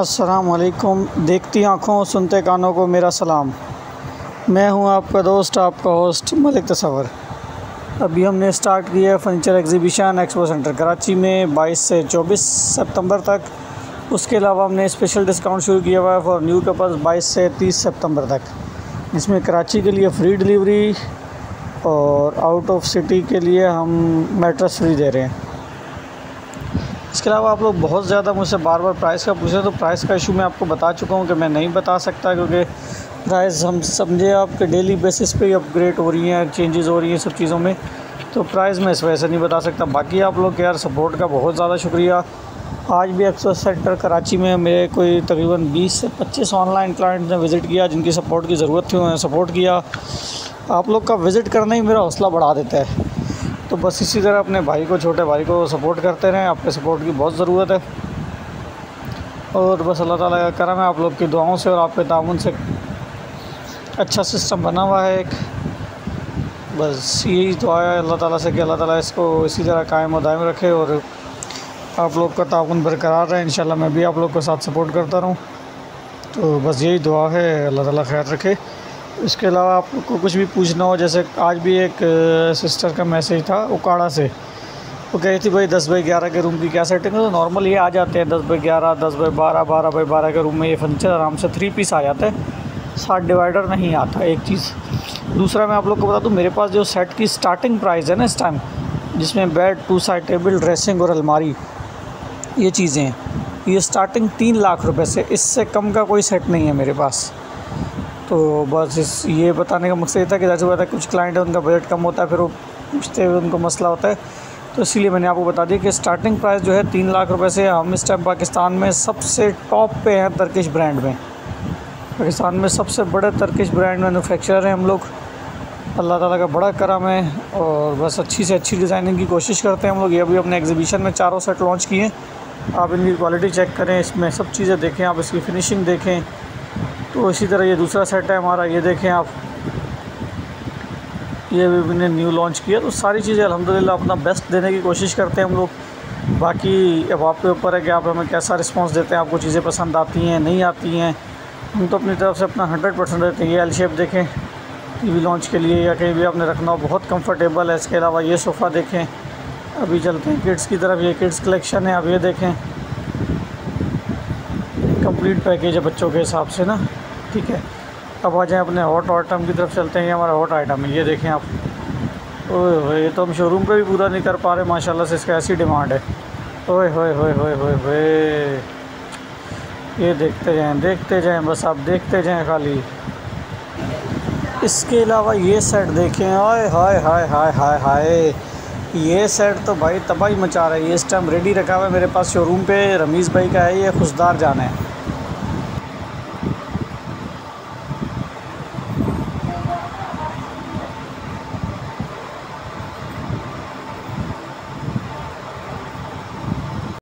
असलकुम देखती आँखों, सुनते कानों को मेरा सलाम। मैं हूँ आपका दोस्त, आपका होस्ट मलिक तसवर अभी हमने स्टार्ट किया है furniture exhibition expo centre Karachi में 22 से 24 सितंबर तक। उसके अलावा हमने स्पेशल डिस्काउंट शुरू किया हुआ है फॉर न्यू कपल्स 22 से 30 सितंबर तक। इसमें कराची के लिए फ्री डिलीवरी और आउट ऑफ़ सिटी के लिए हम मेट्रस फ्री दे रहे हैं। इसके अलावा आप लोग बहुत ज़्यादा मुझसे बार बार प्राइस का पूछे तो प्राइस का इशू मैं आपको बता चुका हूँ कि मैं नहीं बता सकता क्योंकि प्राइस हम समझे आपके डेली बेसिस पे ही अपग्रेड हो रही हैं चेंजेस हो रही हैं सब चीज़ों में तो प्राइस मैं इस वजह से नहीं बता सकता। बाकी आप लोग के यार सपोर्ट का बहुत ज़्यादा शुक्रिया। आज भी एक्सो सेंटर कराची में मेरे कोई तकरीबन 20 से 25 ऑनलाइन क्लाइंट ने विज़िट किया, जिनकी सपोर्ट की ज़रूरत थी, उन्होंने सपोर्ट किया। आप लोग का विज़िट करना ही मेरा हौसला बढ़ा देता है। तो बस इसी तरह अपने भाई को, छोटे भाई को सपोर्ट करते रहें। आपके सपोर्ट की बहुत ज़रूरत है। और बस अल्लाह ताला का करम है, आप लोग की दुआओं से और आपके ताउन से अच्छा सिस्टम बना हुआ है एक। बस यही दुआ है अल्लाह ताला से कि अल्लाह ताला इसको इसी तरह कायम और दायम रखे और आप लोग का ताउन बरकरार रहे। इंशाल्लाह मैं भी आप लोग के साथ सपोर्ट करता रहूँ। तो बस यही दुआ है, अल्लाह ताला खैर रखे। इसके अलावा आपको कुछ भी पूछना हो, जैसे आज भी एक सिस्टर का मैसेज था उकाड़ा से। वो कह रही थी, भाई, दस बाई ग्यारह के रूम की क्या सेटिंग है? तो नॉर्मल ये आ जाते हैं, दस बाई ग्यारह, दस बाई बारह बारह बाई बारह के रूम में ये फर्नीचर आराम से थ्री पीस आ जाता है। सात डिवाइडर नहीं आता, एक चीज़। दूसरा मैं आप लोग को बता दूँ, मेरे पास जो सेट की स्टार्टिंग प्राइस है ना इस टाइम जिसमें bed two side table dressing और अलमारी, ये चीज़ें हैं। ये स्टार्टिंग तीन लाख रुपए से, इससे कम का कोई सेट नहीं है मेरे पास। तो बस इस, ये बताने का मकसद ये था कि जैसे बात है, कुछ क्लाइंट है, उनका बजट कम होता है, फिर वो पूछते हुए उनको मसला होता है। तो इसीलिए मैंने आपको बता दिया कि स्टार्टिंग प्राइस जो है तीन लाख रुपए से हम इस टाइम पाकिस्तान में सबसे टॉप पे हैं तर्किश ब्रांड में। पाकिस्तान में सबसे बड़े तर्किश ब्रांड मैनुफैक्चरर हैं हम लोग। अल्लाह ताला का बड़ा करम है और बस अच्छी से अच्छी डिज़ाइनिंग की कोशिश करते हैं हम लोग। ये अभी अपने एग्जीबिशन में चारों सेट लॉन्च किए आप इनकी क्वालिटी चेक करें, इसमें सब चीज़ें देखें, आप इसकी फ़िनिशिंग देखें। तो इसी तरह ये दूसरा सेट है हमारा, ये देखें आप। ये भी मैंने न्यू लॉन्च किया तो सारी चीज़ें अल्हम्दुलिल्लाह अपना बेस्ट देने की कोशिश करते हैं हम लोग। बाकी अब आपके ऊपर है कि आप हमें कैसा रिस्पांस देते हैं, आपको चीज़ें पसंद आती हैं, नहीं आती हैं, हम तो अपनी तरफ़ से अपना हंड्रेड परसेंट देते हैं। ये एल शेप देखें, टीवी लॉन्च के लिए या कहीं भी आपने रखना हो, बहुत कंफर्टेबल है। इसके अलावा ये सोफ़ा देखें, अभी चलते हैं किड्स की तरफ़, ये किड्स कलेक्शन है। आप ये देखें कंप्लीट पैकेज है बच्चों के हिसाब से ना। ठीक है? अब आ जाएँ अपने हॉट आइटम की तरफ़, चलते हैं ये हमारा हॉट आइटम है। ये देखें आप। ओए ये तो हम शोरूम पे भी पूरा नहीं कर पा रहे, माशाल्लाह से इसका ऐसी डिमांड है। ओए होए होए होए होए ये देखते जाएँ देखते जाएँ, बस आप देखते जाएँ खाली। इसके अलावा ये सेट देखें हाय हाय हाय हाय हाय हाय। ये सेट तो भाई तबाही मचा रहा है। ये इस टाइम रेडी रखा हुआ है मेरे पास शोरूम पे। रमीज़ भाई का है ये, खुशदार जाना है।